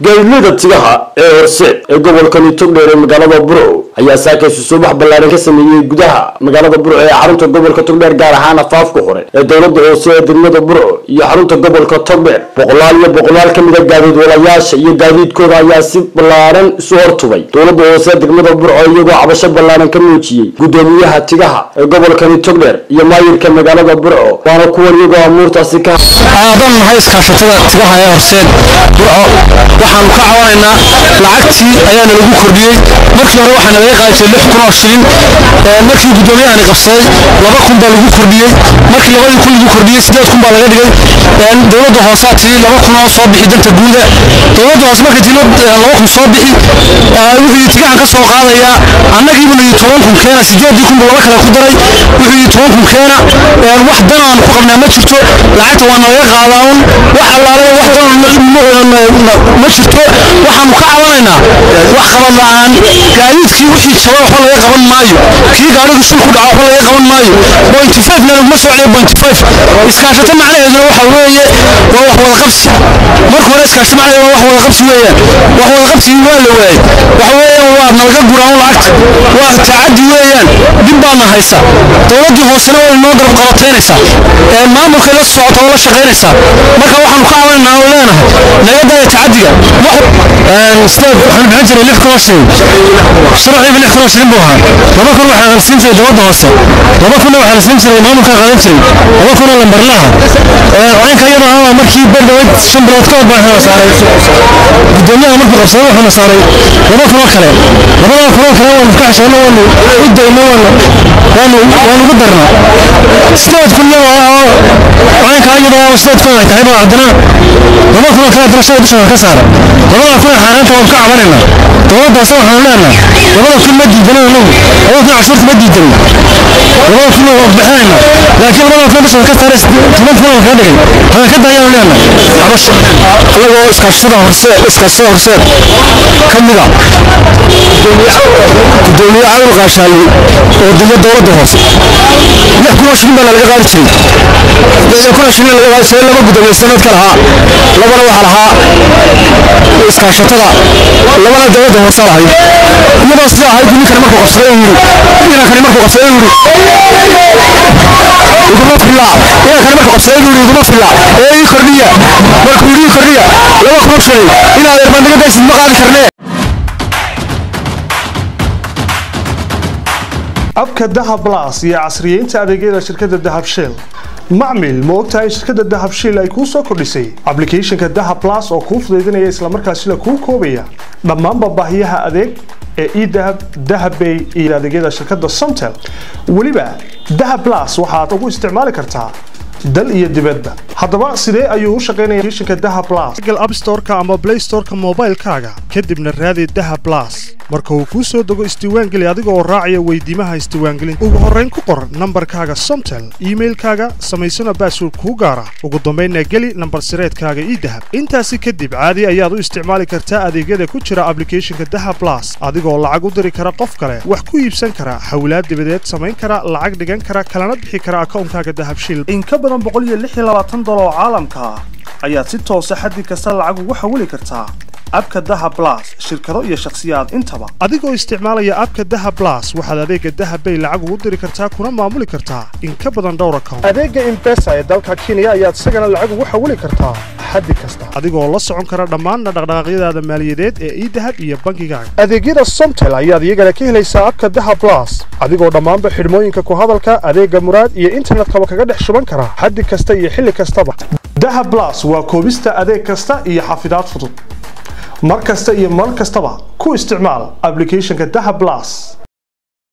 gaylida tigaha ee horse ee gobolka nitogdheer ee magaalada burco ayaa saakaysi suubax ballaaran ka sameeyey gudaha magaalada burco ee xarunta gobolka togdheer gaar ahaan afaafka hore ee dowlada hoose ee degmada burco iyo xarunta gobolka togdheer boqolaal iyo boqolaal ka mida ah gaadiid walayaasha iyo gaadiidkooda ayaa si ballaaran isu hortubay dowlada hoose ee degmada burco iyagoo cabasho ballaaran ka muujiyey gudoomiyaha tigaha ee gobolkani togdheer iyo maayirka magaalada burco waana kuwan iyagoo amuurtaasi ka aadan nahay iskaashatada tigaha ee horseed burco waxaanu ka cawanaynaa lacagtii ayaana lagu kordhiyey markii hore waxaana laga qaadisay lix kun oo shilin markii gudoomiyahani qabsaday laba kun baa lagu kordhiyey markii labadii kun lagu kordhiyey siddeed kun baa laga dhigay dowladda hoosaa tiri laba kun oo soo bixi danta guuda dowladda hoose markay tiri laba kun soo bixi wuxuu tigahan ka soo qaadayaa annagiibuna iyo toban kun keena siddeedii kun buu laba kale ku daray wuxuu iyo toban kun keena wax dan aan ku qabnaa ma jirto lacagta waa nalaga qaadaa un wax allaale wax dan ma jirto waxaanu ka cabanaynaa wax qalad la'aan gaadiidkii wixii shabaab waxba laga qaban maayo kii gaarigu shil ku dhaca waxba laga qaban maayo point five na laguma socdo point five iskaashato macnaheeduna waxa weeye waa wax wada qabsi marka hore iskaasho macnaheedu waa wax wada qabsi weeyaan wax wada qabsi waa la waayey waxa weeyaan waa nalaga guraan lacagta waa tacaddi weeyaan dib baana haysa dowladdii hoosena way noo garab qabataynaysaa ee maamulkay la socota oo la shaqaynaysaa marka waxaanu ka caawinaynaa oo leenahay naga daaya tacaddiga الاستاذ آه، حمد عجري اللي خروشي شرح لي في اللي خروشي بوها لما كنا واحد غلسين جري دواد هوسه لما كنا واحد غلسين جري ما ممكن غلسين جري لما كنا لمبر لها آه، وين كان يضع هو مركي بل دويت شن بلاد كور بان هو صار الدنيا مركي قصوى وحنا صار لما كنا كلا لما كنا كلا ومفتاح شنو ولا ودا ما ولا وانا وانا يعني يعني قدرنا استاذ كل آه، وين كان يضع هو استاذ كنا تعبوا عندنا لما كنا كلا درشوا درشوا كسر لما كنا حرامتها وانك عملنا طلبت أصلا حرامنا طلبت كل ما ديدنا ونو أول كنا عشرت ما ديدنا طلبت كل ما بحانا لكن والله كنا بس كسر رأس طلبت كل ما كنا هذا كده يا ولنا عبش الله يسكسر هرسال يسكسر هرسال كم ده مدحومي عامل الغاشال ودية دولة هوس يحكوا شنو لا لغا قارسي يحكوا شنو لا لغا قارسي لما قدومي سند كلها لما لو حلها iskaashatada labada dawladda hoose lahayd iyadoo sida ahayd ninkani markuu qabsaday uu yiri ninkani markuu qabsaday uu yiri iguma filla ninkani markuu qabsaday uu yiri iguma filla ee ii kordhiya markuu yiri kordhiya laba kuma shalay inaad irbandiga daysid ma qaadi karnee abka dahab las iyo casriyeynta adeegyada shirkadda dahab shiel macmil ma ogtahay shirkadda dahab shiel ay kuu soo kordhisay ablicathonka dahab las oo kuu fudaydinaya islamarkaasina kuu koobaya dhammaanba baahiyaha adeeg ee edahab dahabbay iyo adeegyada shirkadda somtel weliba dahab las waxaad ugu isticmaali kartaa dal iyo dibadba haddaba sidee ayuu u shaqaynaya shinka dahab las google app store-ka ama play store-ka moobilkaaga kadibna raadi dahab las marka uu kuu soo dego isdiiwaangeli adigoo raacaya weydiimaha isdiiwaangelinta ugu horrayn ku qor nambarkaaga somtel emailkaaga samaysana baasword kuu gaara ugu dambaynna geli nambar sireedkaaga ii dahab intaasi kadib caadi ayaad u isticmaali kartaa adeegyada ku jira ablicathonka dahab blas adigoo lacag u diri kara qof kale wax ku iibsan kara xawilaad dibadeed samayn kara lacag dhigan kara kalana bixi kara akoonkaaga dahabshiil in ka badan boqol iyo lix iyo labaatan dol oo caalamka ayaad si toosa ah xaddi kasta lacag ugu xawili kartaa abka daha blas shirkado iyo shaksiyaad intaba adigoo isticmaalaya abka daha blas waxaad adeega daha bay lacag ugu diri kartaa kuna maamuli kartaa in ka badan dhowr akawn adeegga imbesa ee dalka kenya ayaad isagana lacag ugu xawuli kartaa xaddi kasta adigoo la socon kara dhammaanna dhaqdhaqaaqyadaada maaliyadeed ee iidahab iyo bankigaaga adeegyada somtel ayaad iyagana ka helaysaa abka daha blas adigoo dhammaanba xidhmooyinka ku hadalka adeega muraad iyo internetkaba kaga dhex shuban kara xaddi kasta iyo xilli kastaba daha blas waa koobista adeeg kasta iyo xafidaad fudud mar kasta iyo mar kastaba ku isticmaal applicationka daha blas